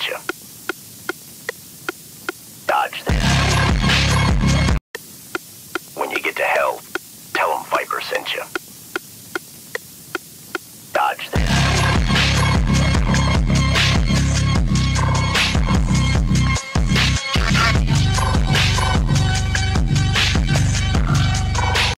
adventure.